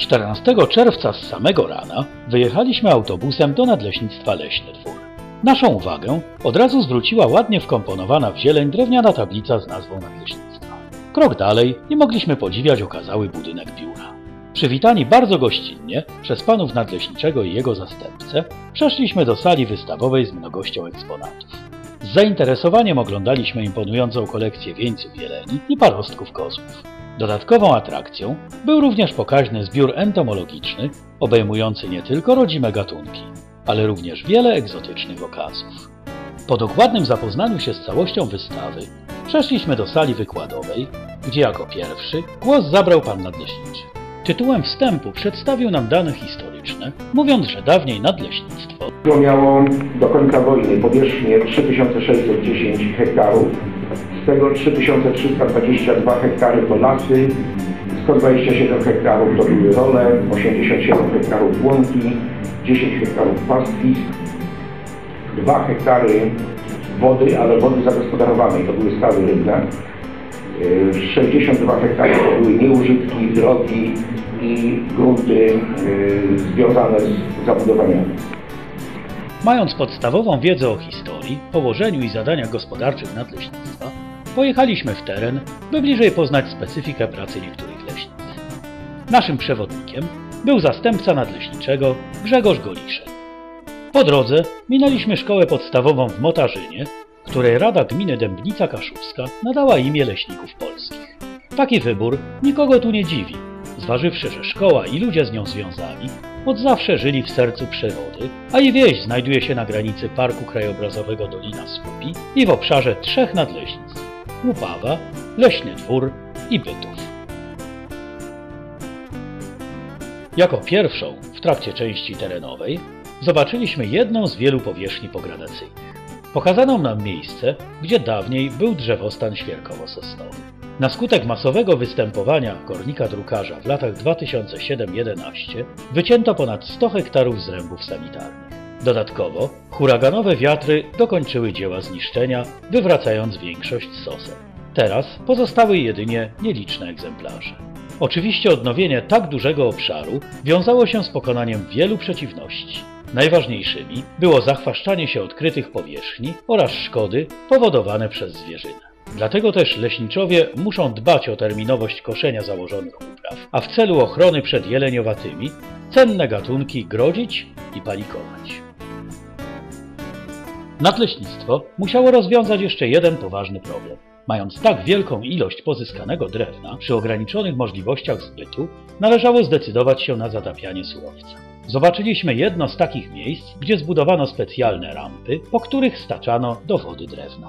14 czerwca z samego rana wyjechaliśmy autobusem do nadleśnictwa Leśny Dwór. Naszą uwagę od razu zwróciła ładnie wkomponowana w zieleń drewniana tablica z nazwą nadleśnictwa. Krok dalej i mogliśmy podziwiać okazały budynek biura. Przywitani bardzo gościnnie przez panów nadleśniczego i jego zastępcę, przeszliśmy do sali wystawowej z mnogością eksponatów. Z zainteresowaniem oglądaliśmy imponującą kolekcję wieńców jeleni i parostków kozłów. Dodatkową atrakcją był również pokaźny zbiór entomologiczny, obejmujący nie tylko rodzime gatunki, ale również wiele egzotycznych okazów. Po dokładnym zapoznaniu się z całością wystawy przeszliśmy do sali wykładowej, gdzie jako pierwszy głos zabrał pan nadleśniczy. Tytułem wstępu przedstawił nam dane historyczne, mówiąc, że dawniej nadleśnictwo miało do końca wojny powierzchnię 3610 hektarów, z tego 3322 hektary to lasy, 127 hektarów to były role, 87 hektarów łąki, 10 hektarów pastwisk, 2 hektary wody, ale wody zagospodarowanej, to były stawy rybne, Yy, 62 hektary to były nieużytki, drogi i grunty yy, związane z zabudowaniami. Mając podstawową wiedzę o historii, położeniu i zadaniach gospodarczych nadleśnictwa, pojechaliśmy w teren, by bliżej poznać specyfikę pracy niektórych leśnic. Naszym przewodnikiem był zastępca nadleśniczego Grzegorz Goliszek. Po drodze minęliśmy szkołę podstawową w Motarzynie, której Rada Gminy Dębnica Kaszubska nadała imię Leśników Polskich. Taki wybór nikogo tu nie dziwi, zważywszy, że szkoła i ludzie z nią związani od zawsze żyli w sercu przyrody, a jej wieś znajduje się na granicy Parku Krajobrazowego Dolina Słupi i w obszarze trzech nadleśnictw – Łupawa, Leśny Dwór i Bytów. Jako pierwszą w trakcie części terenowej zobaczyliśmy jedną z wielu powierzchni pogradacyjnych. Pokazano nam miejsce, gdzie dawniej był drzewostan świerkowo-sosnowy. Na skutek masowego występowania kornika drukarza w latach 2007-11 wycięto ponad 100 hektarów zrębów sanitarnych. Dodatkowo huraganowe wiatry dokończyły dzieła zniszczenia, wywracając większość sosen. Teraz pozostały jedynie nieliczne egzemplarze. Oczywiście odnowienie tak dużego obszaru wiązało się z pokonaniem wielu przeciwności. Najważniejszymi było zachwaszczanie się odkrytych powierzchni oraz szkody powodowane przez zwierzynę. Dlatego też leśniczowie muszą dbać o terminowość koszenia założonych upraw, a w celu ochrony przed jeleniowatymi cenne gatunki grodzić i palikować. Nadleśnictwo musiało rozwiązać jeszcze jeden poważny problem. Mając tak wielką ilość pozyskanego drewna, przy ograniczonych możliwościach zbytu, należało zdecydować się na zatapianie surowca. Zobaczyliśmy jedno z takich miejsc, gdzie zbudowano specjalne rampy, po których staczano do wody drewno.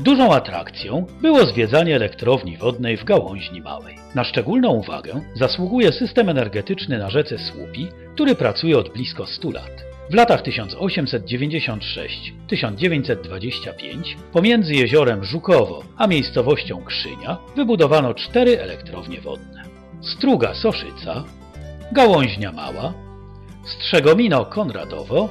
Dużą atrakcją było zwiedzanie elektrowni wodnej w Gałąźni Małej. Na szczególną uwagę zasługuje system energetyczny na rzece Słupi, który pracuje od blisko 100 lat. W latach 1896-1925 pomiędzy jeziorem Żukowo a miejscowością Krzynia wybudowano cztery elektrownie wodne. Struga Soszyca, Gałąźnia Mała, Strzegomino Konradowo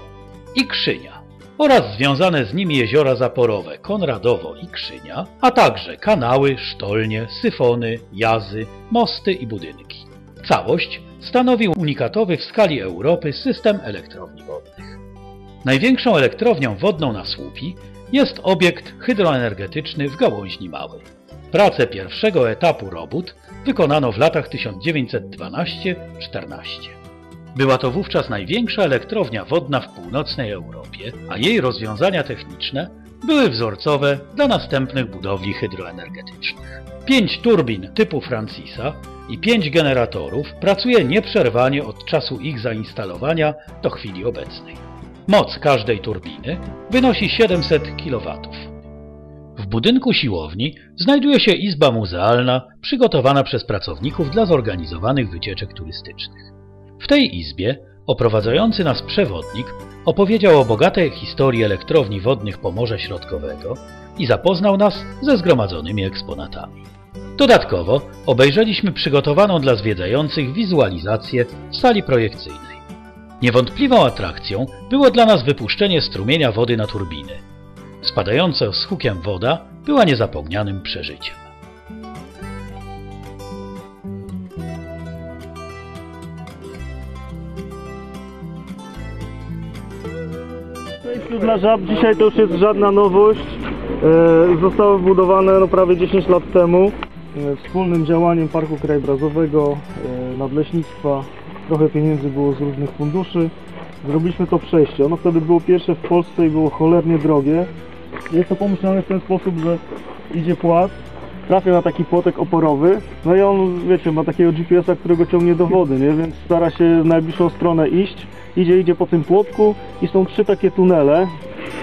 i Krzynia oraz związane z nimi jeziora zaporowe Konradowo i Krzynia, a także kanały, sztolnie, syfony, jazy, mosty i budynki. Całość stanowi unikatowy w skali Europy system elektrowni wodnych. Największą elektrownią wodną na Słupi jest obiekt hydroenergetyczny w Gałąźni Małej. Pracę pierwszego etapu robót wykonano w latach 1912-14. Była to wówczas największa elektrownia wodna w północnej Europie, a jej rozwiązania techniczne były wzorcowe dla następnych budowli hydroenergetycznych. Pięć turbin typu Francisa i pięć generatorów pracuje nieprzerwanie od czasu ich zainstalowania do chwili obecnej. Moc każdej turbiny wynosi 700 kW. W budynku siłowni znajduje się izba muzealna przygotowana przez pracowników dla zorganizowanych wycieczek turystycznych. W tej izbie oprowadzający nas przewodnik opowiedział o bogatej historii elektrowni wodnych Pomorza Środkowego i zapoznał nas ze zgromadzonymi eksponatami. Dodatkowo obejrzeliśmy przygotowaną dla zwiedzających wizualizację sali projekcyjnej. Niewątpliwą atrakcją było dla nas wypuszczenie strumienia wody na turbiny. Spadająca z hukiem woda była niezapomnianym przeżyciem. Przejściu dla żab dzisiaj to już jest żadna nowość. E, Zostało wybudowane no, prawie 10 lat temu e, wspólnym działaniem Parku Krajobrazowego, e, Nadleśnictwa. Trochę pieniędzy było z różnych funduszy. Zrobiliśmy to przejście. Ono wtedy było pierwsze w Polsce i było cholernie drogie. Jest to pomyślane w ten sposób, że idzie płat, trafia na taki płotek oporowy, no i on, wiecie, ma takiego GPS-a, którego ciągnie do wody, nie? Więc stara się w najbliższą stronę iść, idzie, idzie po tym płotku i są trzy takie tunele.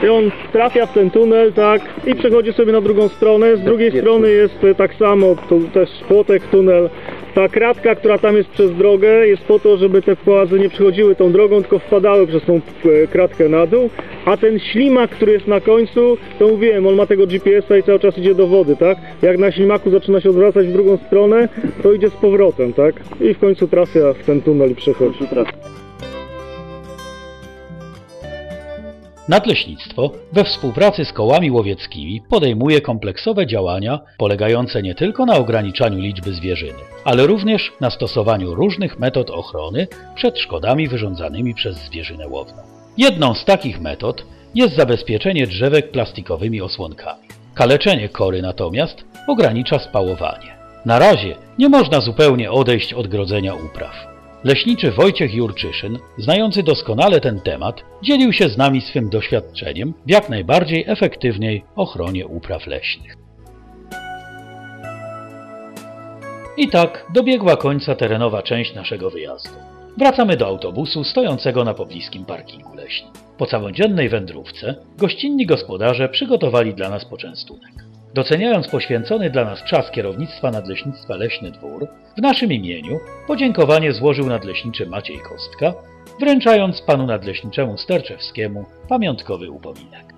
I on trafia w ten tunel, tak, i przechodzi sobie na drugą stronę. Z drugiej strony jest e, tak samo, to też płotek, tunel. Ta kratka, która tam jest przez drogę, jest po to, żeby te płazy nie przechodziły tą drogą, tylko wpadały przez tą e, kratkę na dół. A ten ślimak, który jest na końcu, to mówiłem, on ma tego GPS-a i cały czas idzie do wody, tak? Jak na ślimaku zaczyna się odwracać w drugą stronę, to idzie z powrotem, tak? I w końcu trafia w ten tunel i przechodzi. Nadleśnictwo we współpracy z kołami łowieckimi podejmuje kompleksowe działania polegające nie tylko na ograniczaniu liczby zwierzyny, ale również na stosowaniu różnych metod ochrony przed szkodami wyrządzanymi przez zwierzynę łowną. Jedną z takich metod jest zabezpieczenie drzewek plastikowymi osłonkami. Kaleczenie kory natomiast ogranicza spałowanie. Na razie nie można zupełnie odejść od grodzenia upraw. Leśniczy Wojciech Jurczyszyn, znający doskonale ten temat, dzielił się z nami swym doświadczeniem w jak najbardziej efektywnej ochronie upraw leśnych. I tak dobiegła końca terenowa część naszego wyjazdu. Wracamy do autobusu stojącego na pobliskim parkingu leśnym. Po całodziennej wędrówce gościnni gospodarze przygotowali dla nas poczęstunek. Doceniając poświęcony dla nas czas kierownictwa Nadleśnictwa Leśny Dwór, w naszym imieniu podziękowanie złożył nadleśniczy Maciej Kostka, wręczając panu nadleśniczemu Sterczewskiemu pamiątkowy upominek.